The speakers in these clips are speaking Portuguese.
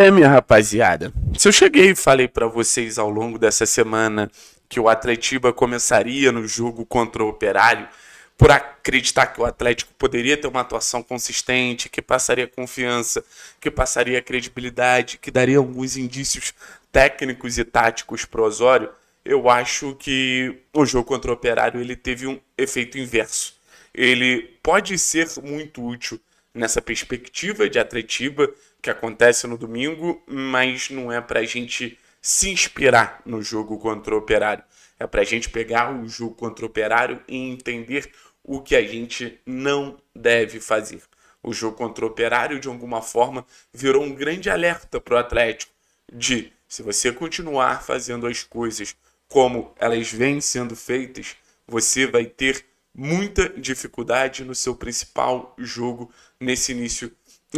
É, minha rapaziada. Se eu cheguei e falei para vocês ao longo dessa semana que o Atletiba começaria no jogo contra o Operário, por acreditar que o Atlético poderia ter uma atuação consistente, que passaria confiança, que passaria credibilidade, que daria alguns indícios técnicos e táticos pro Osório, eu acho que o jogo contra o Operário ele teve um efeito inverso. Ele pode ser muito útil nessa perspectiva de Atletiba que acontece no domingo, mas não é para a gente se inspirar no jogo contra o Operário. É para a gente pegar o jogo contra o Operário e entender o que a gente não deve fazer. O jogo contra o Operário, de alguma forma, virou um grande alerta para o Atlético de se você continuar fazendo as coisas como elas vêm sendo feitas, você vai ter muita dificuldade no seu principal jogo nesse início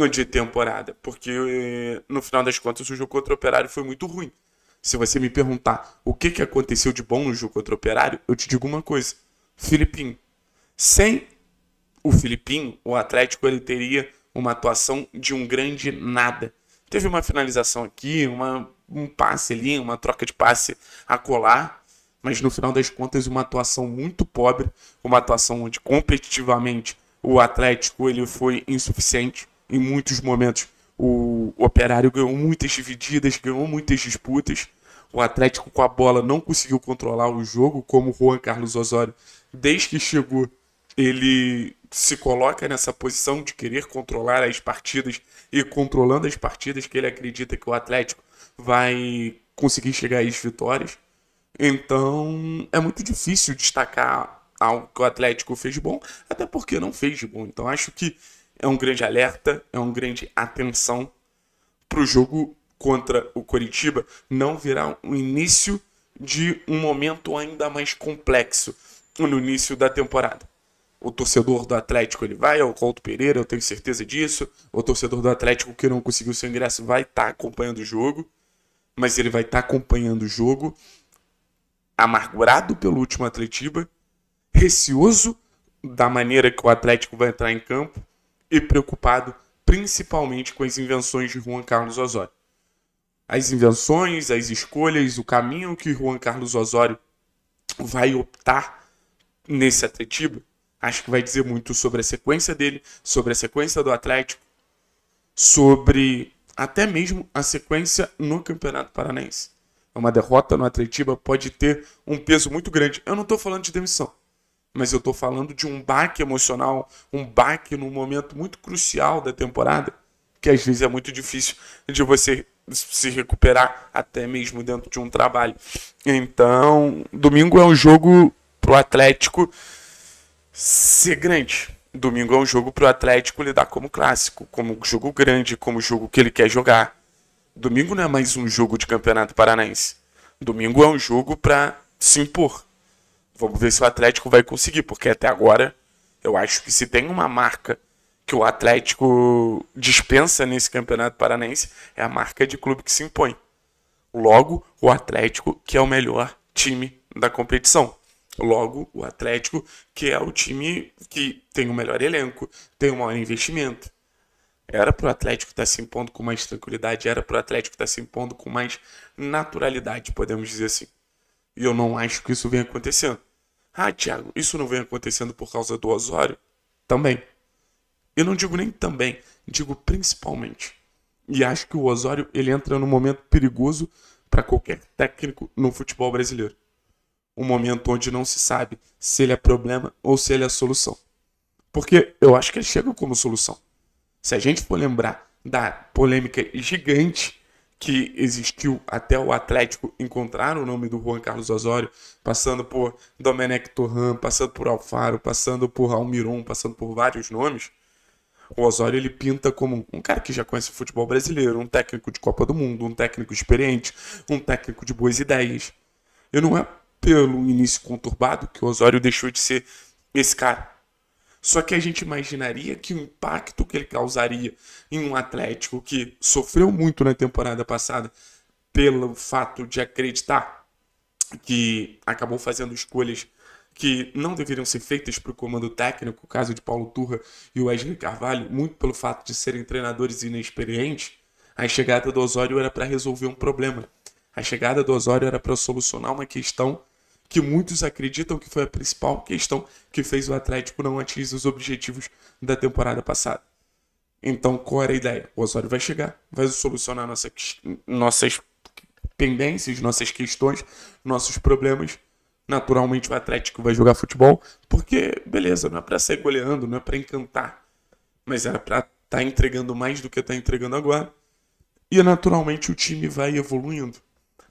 de temporada, porque no final das contas o jogo contra o Operário foi muito ruim. Se você me perguntar o que, que aconteceu de bom no jogo contra o Operário, eu te digo uma coisa: Filipinho. Sem o Filipinho, o Atlético ele teria uma atuação de um grande nada. Teve uma finalização aqui, uma, um passe ali, uma troca de passe a colar, mas no final das contas uma atuação muito pobre, uma atuação onde competitivamente o Atlético ele foi insuficiente em muitos momentos. O Operário ganhou muitas divididas, ganhou muitas disputas. O Atlético com a bola não conseguiu controlar o jogo, como o Juan Carlos Osório, desde que chegou, ele se coloca nessa posição de querer controlar as partidas e controlando as partidas que ele acredita que o Atlético vai conseguir chegar às vitórias. Então é muito difícil destacar algo que o Atlético fez de bom, até porque não fez de bom. Então acho que é um grande alerta, é um grande atenção para o jogo contra o Coritiba não virar um início de um momento ainda mais complexo no início da temporada. O torcedor do Atlético ele vai ao Couto Pereira, eu tenho certeza disso. O torcedor do Atlético que não conseguiu seu ingresso vai estar tá acompanhando o jogo, mas ele vai estar tá acompanhando o jogo amargurado pelo último Atletiba, receoso da maneira que o Atlético vai entrar em campo e preocupado principalmente com as invenções de Juan Carlos Osório. As invenções, as escolhas, o caminho que Juan Carlos Osório vai optar nesse Atletiba, acho que vai dizer muito sobre a sequência dele, sobre a sequência do Atlético, sobre até mesmo a sequência no Campeonato Paranaense. Uma derrota no Atletiba pode ter um peso muito grande. Eu não estou falando de demissão mas eu estou falando de um baque emocional, um baque num momento muito crucial da temporada, que às vezes é muito difícil de você se recuperar até mesmo dentro de um trabalho. Então, domingo é um jogo pro Atlético ser grande. Domingo é um jogo pro Atlético lidar como clássico, como jogo grande, como jogo que ele quer jogar. Domingo não é mais um jogo de Campeonato Paranaense. Domingo é um jogo para se impor Vamos ver se o Atlético vai conseguir, porque até agora eu acho que se tem uma marca que o Atlético dispensa nesse Campeonato Paranaense é a marca de clube que se impõe. Logo, o Atlético, que é o melhor time da competição. Logo, o Atlético, que é o time que tem o melhor elenco, tem o maior investimento. Era para o Atlético estar tá se impondo com mais tranquilidade, era para o Atlético estar tá se impondo com mais naturalidade, podemos dizer assim. E eu não acho que isso venha acontecendo. Ah, Thiago, isso não vem acontecendo por causa do Osório? Também. Eu não digo nem também, digo principalmente. E acho que o Osório ele entra num momento perigoso para qualquer técnico no futebol brasileiro. Um momento onde não se sabe se ele é problema ou se ele é solução. Porque eu acho que ele chega como solução. Se a gente for lembrar da polêmica gigante que existiu até o Atlético encontrar o nome do Juan Carlos Osório, passando por Domenech Torran, passando por Alfaro, passando por Almiron, passando por vários nomes, o Osório ele pinta como um cara que já conhece o futebol brasileiro, um técnico de Copa do Mundo, um técnico experiente, um técnico de boas ideias. E não é pelo início conturbado que o Osório deixou de ser esse cara. Só que a gente imaginaria que o impacto que ele causaria em um Atlético que sofreu muito na temporada passada pelo fato de acreditar que acabou fazendo escolhas que não deveriam ser feitas para o comando técnico, o caso de Paulo Turra e Wesley Carvalho, muito pelo fato de serem treinadores inexperientes, A chegada do Osório era para resolver um problema. A chegada do Osório era para solucionar uma questão que muitos acreditam que foi a principal questão que fez o Atlético não atingir os objetivos da temporada passada. Então, qual era a ideia? O Osório vai chegar, vai solucionar nossa, nossas pendências, nossas questões, nossos problemas. Naturalmente, o Atlético vai jogar futebol, porque, beleza, não é para sair goleando, não é para encantar, mas era para estar tá entregando mais do que está entregando agora. E, naturalmente, o time vai evoluindo.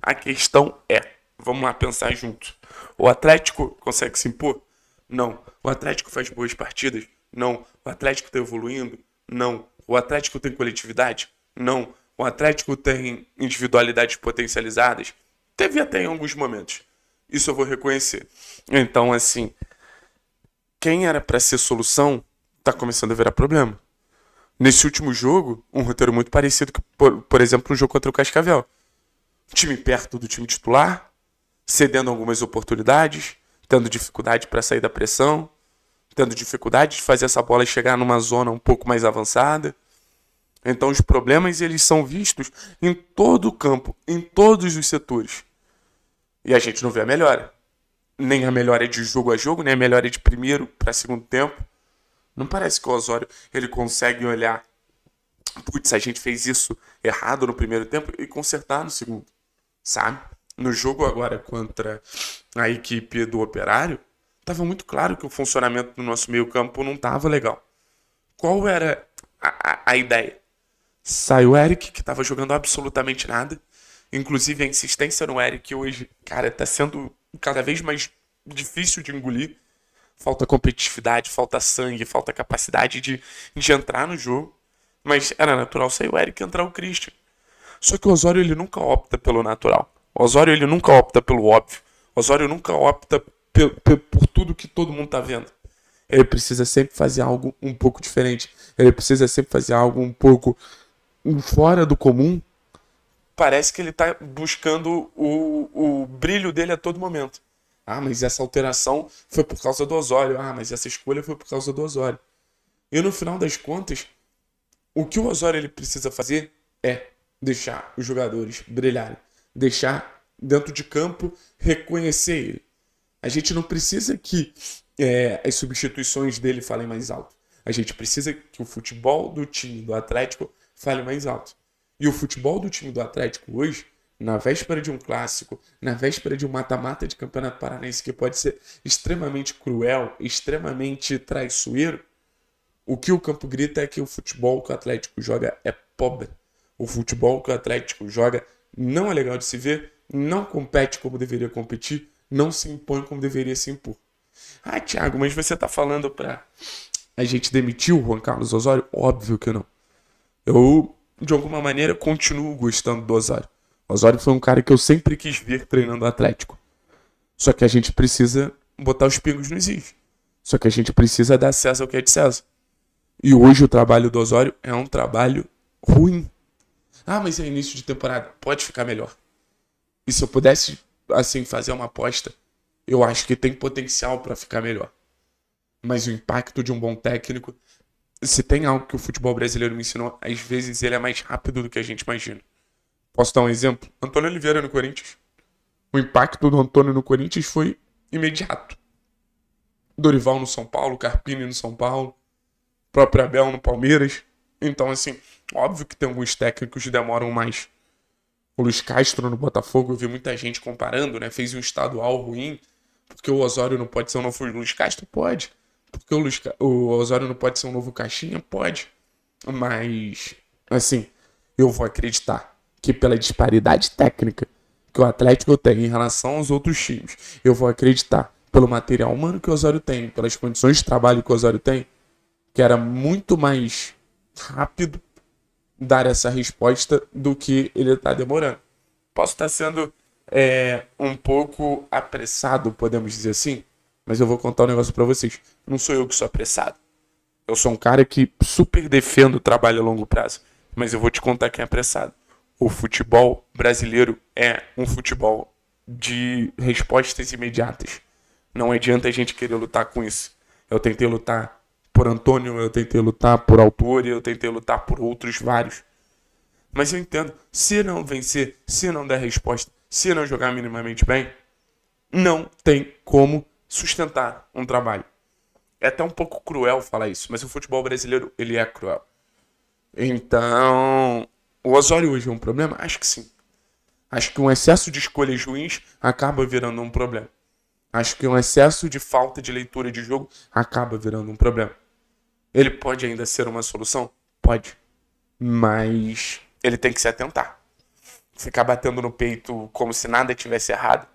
A questão é: vamos lá pensar junto. O Atlético consegue se impor? Não. O Atlético faz boas partidas? Não. O Atlético está evoluindo? Não. O Atlético tem coletividade? Não. O Atlético tem individualidades potencializadas? Teve até em alguns momentos. Isso eu vou reconhecer. Então, assim, quem era para ser solução está começando a virar problema. Nesse último jogo, um roteiro muito parecido que, por, por exemplo, no jogo contra o Cascavel. time perto do time titular, cedendo algumas oportunidades, tendo dificuldade para sair da pressão, tendo dificuldade de fazer essa bola chegar numa zona um pouco mais avançada. Então os problemas eles são vistos em todo o campo, em todos os setores. E a gente não vê a melhora. Nem a melhora de jogo a jogo, nem a melhora de primeiro para segundo tempo. Não parece que o Osório ele consegue olhar, putz, a gente fez isso errado no primeiro tempo e consertar no segundo, sabe? No jogo agora contra a equipe do Operário, estava muito claro que o funcionamento do nosso meio-campo não estava legal. Qual era a, a, a ideia? Sai o Eric, que estava jogando absolutamente nada. Inclusive, a insistência no Eric hoje, cara, está sendo cada vez mais difícil de engolir. Falta competitividade, falta sangue, falta capacidade de, de entrar no jogo. Mas era natural sair o Eric e entrar o Christian. Só que o Osório ele nunca opta pelo natural. Osório ele nunca opta pelo óbvio. Osório nunca opta por, por tudo que todo mundo está vendo. Ele precisa sempre fazer algo um pouco diferente. Ele precisa sempre fazer algo um pouco fora do comum. Parece que ele está buscando o, o brilho dele a todo momento. Ah, mas essa alteração foi por causa do Osório. Ah, mas essa escolha foi por causa do Osório. E no final das contas, o que o Osório ele precisa fazer é deixar os jogadores brilharem, deixar dentro de campo reconhecer ele. A gente não precisa que é, as substituições dele falem mais alto. A gente precisa que o futebol do time do Atlético fale mais alto. E o futebol do time do Atlético hoje, na véspera de um clássico, na véspera de um mata-mata de Campeonato Paranense que pode ser extremamente cruel, extremamente traiçoeiro, o que o campo grita é que o futebol que o Atlético joga é pobre. O futebol que o Atlético joga não é legal de se ver, não compete como deveria competir, não se impõe como deveria se impor. Ah, Thiago, mas você tá falando pra a gente demitir o Juan Carlos Osório? Óbvio que não. Eu, de alguma maneira, continuo gostando do Osório. O Osório foi um cara que eu sempre quis ver treinando o Atlético. Só que a gente precisa botar os pingos nos is. Só que a gente precisa dar acesso ao que é de César. E hoje o trabalho do Osório é um trabalho ruim. Ah, mas é início de temporada. Pode ficar melhor. E se eu pudesse assim, fazer uma aposta, eu acho que tem potencial para ficar melhor. Mas o impacto de um bom técnico, se tem algo que o futebol brasileiro me ensinou, às vezes ele é mais rápido do que a gente imagina. Posso dar um exemplo? Antônio Oliveira no Corinthians. O impacto do Antônio no Corinthians foi imediato. Dorival no São Paulo, Carpini no São Paulo, próprio Abel no Palmeiras. Então, assim, óbvio que tem alguns técnicos que demoram mais o Luiz Castro no Botafogo, eu vi muita gente comparando, né? Fez um estadual ruim, porque o Osório não pode ser um novo Luiz Castro? Pode. Porque o, Luiz, o Osório não pode ser um novo Caixinha? Pode. Mas, assim, eu vou acreditar que pela disparidade técnica que o Atlético tem em relação aos outros times, eu vou acreditar pelo material humano que o Osório tem, pelas condições de trabalho que o Osório tem, que era muito mais rápido dar essa resposta do que ele está demorando. Posso estar sendo é, um pouco apressado, podemos dizer assim, mas eu vou contar um negócio para vocês. Não sou eu que sou apressado. Eu sou um cara que super defendo o trabalho a longo prazo, mas eu vou te contar quem é apressado. O futebol brasileiro é um futebol de respostas imediatas. Não adianta a gente querer lutar com isso. Eu tentei lutar por Antônio, eu tentei lutar por autor, eu tentei lutar por outros vários. Mas eu entendo, se não vencer, se não der resposta, se não jogar minimamente bem, não tem como sustentar um trabalho. É até um pouco cruel falar isso, mas o futebol brasileiro, ele é cruel. Então, o Osório hoje é um problema? Acho que sim. Acho que um excesso de escolhas ruins acaba virando um problema. Acho que um excesso de falta de leitura de jogo acaba virando um problema. Ele pode ainda ser uma solução? Pode. Mas ele tem que se atentar. Ficar batendo no peito como se nada tivesse errado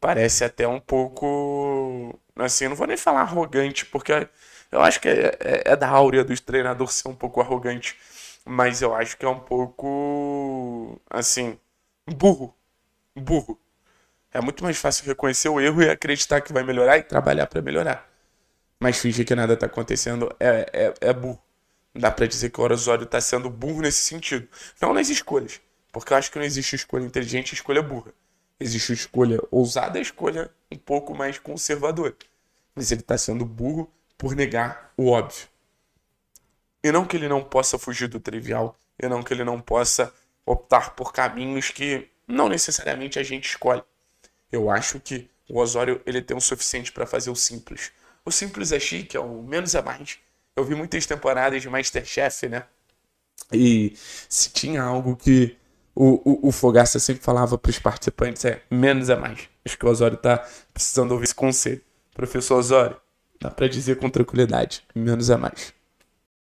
parece até um pouco. Assim, não vou nem falar arrogante, porque eu acho que é, é, é da áurea dos treinadores ser um pouco arrogante. Mas eu acho que é um pouco. Assim. Burro. Burro. É muito mais fácil reconhecer o erro e acreditar que vai melhorar e trabalhar para melhorar. Mas fingir que nada tá acontecendo é, é, é burro. Dá para dizer que o Osório tá sendo burro nesse sentido. Não nas escolhas. Porque eu acho que não existe escolha inteligente e escolha burra. Existe escolha ousada e escolha um pouco mais conservadora. Mas ele tá sendo burro por negar o óbvio. E não que ele não possa fugir do trivial. E não que ele não possa optar por caminhos que não necessariamente a gente escolhe. Eu acho que o Osório ele tem o suficiente para fazer o simples. O simples é chique, é o menos é mais. Eu vi muitas temporadas de Masterchef, né? E se tinha algo que o, o, o Fogaça sempre falava para os participantes é menos é mais. Acho que o Osório está precisando ouvir esse conselho. Professor Osório, dá para dizer com tranquilidade, menos é mais.